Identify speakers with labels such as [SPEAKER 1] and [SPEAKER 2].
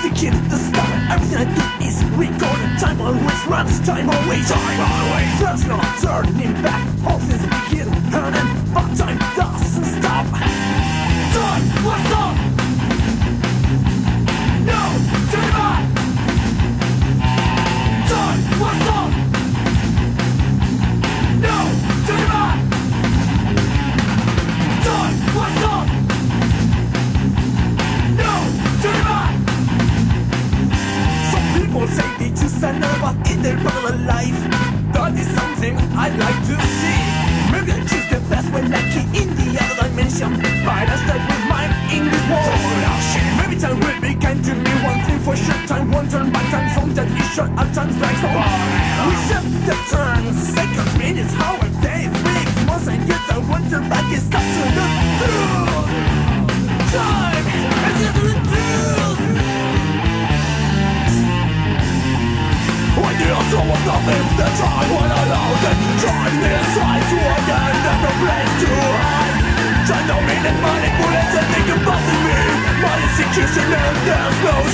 [SPEAKER 1] thinking the stuff Everything I do is recorded Time always runs, time always Time always. There's no turning back, all things begin but in their regular life. That is something I'd like to see. Maybe I choose the best when lucky in the other dimension. But I start with mine in this world. Maybe time will be kind to me. One thing for sure, time won't turn back. Time from that is short, at times like so. We set the turn, seconds, Also want nothing to try When alone and trying inside to again There's no place to hide Try no meaning manipulating and busting me My executioner there's no